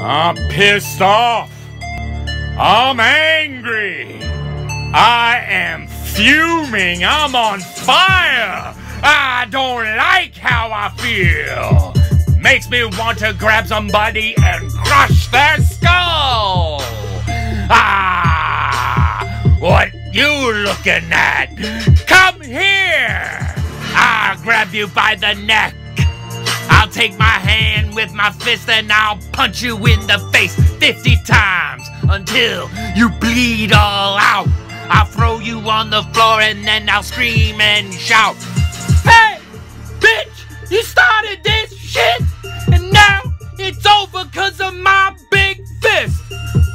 I'm pissed off. I'm angry. I am fuming. I'm on fire. I don't like how I feel. Makes me want to grab somebody and crush their skull. Ah, what you looking at? Come here. I'll grab you by the neck. Take my hand with my fist and I'll punch you in the face 50 times until you bleed all out. I'll throw you on the floor and then I'll scream and shout. Hey, bitch, you started this shit and now it's over because of my big fist.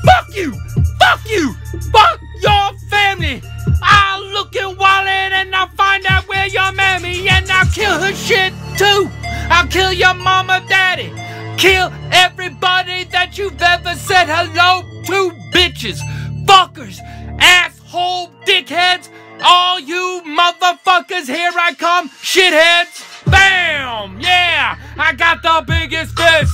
Fuck you, fuck you, fuck your family. I'll look at Wallet and I'll find out where your mammy and I'll kill her shit too. I'll kill your mama, daddy. Kill everybody that you've ever said hello to, bitches, fuckers, asshole dickheads. All you motherfuckers, here I come, shitheads. Bam! Yeah, I got the biggest fist.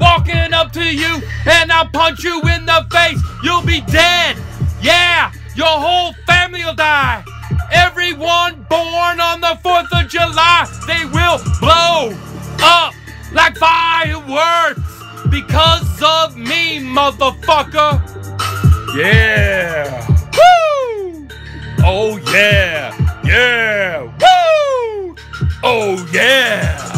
Walking up to you and I'll punch you in the face. You'll be dead. Yeah, your whole family will die. Everyone born on the 4th of July, they will blow up like fireworks because of me, motherfucker. Yeah. Woo! Oh, yeah. Yeah. Woo! Oh, yeah.